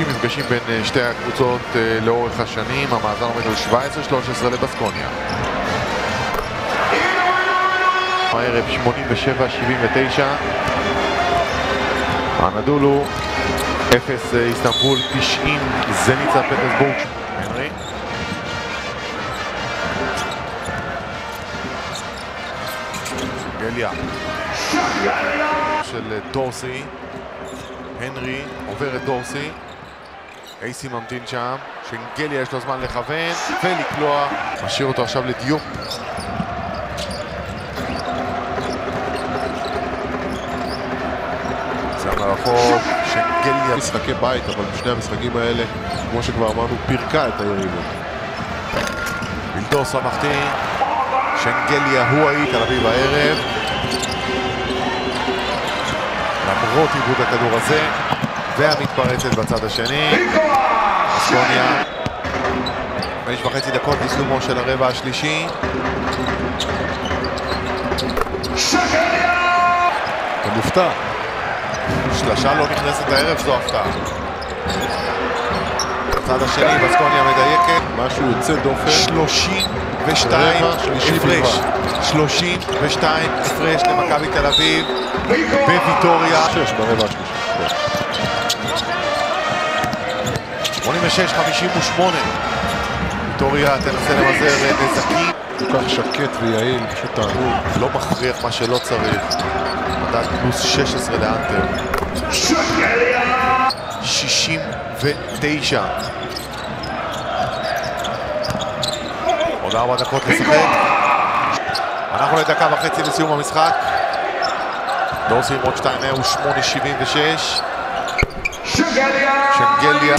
60 מפגשים בין אה, שתי הקבוצות אה, לאורך השנים, המאזן עומד על 17-13 לבסקוניה. הערב 87-79 אנדולו 0 אה, איסטנבול 90 זניצה פטרסבורג של אה, דורסי. הנרי עובר את דורסי אייסי ממתין שם שנגליה יש לו זמן לכוון ולקלוע משאיר אותו עכשיו לדיוק זה מרחוק שנגליה משחקי בית, אבל בשני המשחקים האלה, כמו שכבר אמרנו, פירקה את היריבות. מחטיא שנגליה הוא האי תל אביב הערב למרות עיבוד הכדור הזה והמתפרצת בצד השני אסטוניה חמש וחצי דקות לסיומו של הרבע השלישי אתה מופתע. שלשה לא נכנסת הערב זו הפתעה בצד השני בסקוניה מדייקת משהו יוצא דופן. 32 רבע שלישי הפרש, 32 הפרש למכבי תל אביב בוויטוריה. שש ברבע השלישי. כן. 86-58. ויטוריה תנסה למזער נזקים. כל כך שקט ויעיל, פשוט תענוג. לא מכריח מה שלא צריך. מדד פלוס 16 לאנטר. 69. עוד ארבע דקות לשחק. אנחנו לדקה וחצי לסיום המשחק. דורסי עם עוד 2 הוא 8.76. שנגליה